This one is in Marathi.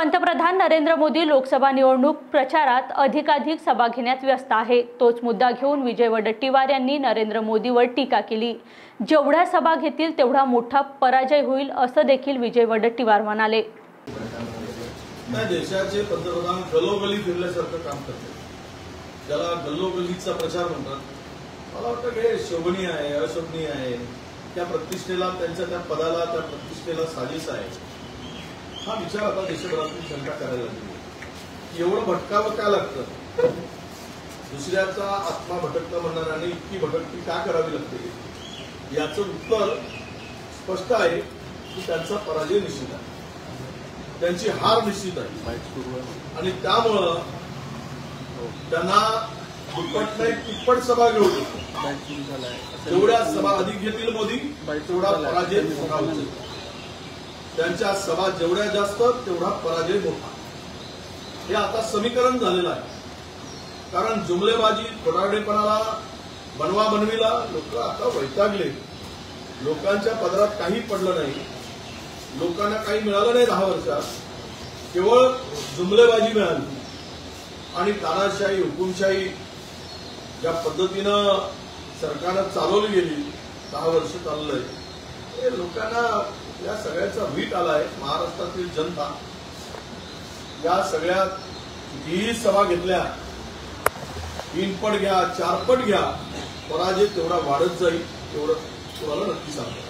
पंतप्रधान नरेंद्र मोदी लोकसभा निवडणूक प्रचारात अधिकाधिक सभा घेण्यात व्यस्त आहे. तोच मुद्दा घेऊन विजय वडट्टीवार यांनी नरेंद्र मोदीवर टीका केली. जेवढ्या सभा घेतील तेवढा मोठा पराजय होईल असं देखील विजय वडट्टीवार म्हणाले. देशाचे पंतप्रधान गलोगली फिरल्यासारखं काम करतात. त्याला गल्लोगलीचा प्रचार म्हणतात. मला वाटतं हे शोभनीय आहे अशोभनीय आहे. त्या प्रतिष्ठेला त्यांच्या त्या पदाला त्या प्रतिष्ठेला साजिस आहे. हा विचार आता देशभरातून जनता करायला लागली. एवढं भटकावं का लागतं? दुसऱ्याचा आत्मा भटकतं म्हणणाऱ्याने इतकी भटकती का करावी लागते? याचं उत्तर स्पष्ट आहे की त्यांचा पराजय निश्चित आहे. त्यांची हार निश्चित आहे. आणि त्यामुळं त्यांना दुप्पट नाही तिप्पट सभा घेऊ जेवढ्या सभा अधिक घेतील मोदी तेवढा पराजय त्यांच्या सभा जेवढ्या जास्त तेवढा पराजय मोठा. हे आता समीकरण झालेलं आहे. कारण जुमलेबाजी खोटारडेपणाला बनवा बनवीला लोक आता वैतागले. लोकांच्या पदरात काही पडलं नाही. लोकांना काही मिळालं नाही दहा वर्षात. केवळ जुमलेबाजी मिळाली. आणि तानाशाही हुकुमशाही ज्या पद्धतीनं सरकारनं चालवली गेली दहा वर्ष चाललंय. ते लोकांना या सगळ्याचा वीट आलाय महाराष्ट्रातील जनता. या सगळ्या कितीही सभा घेतल्या तीनपट घ्या चारपट घ्या पराजय तेवढा वाढत जाईल तेवढं तुम्हाला नक्की सांगतो.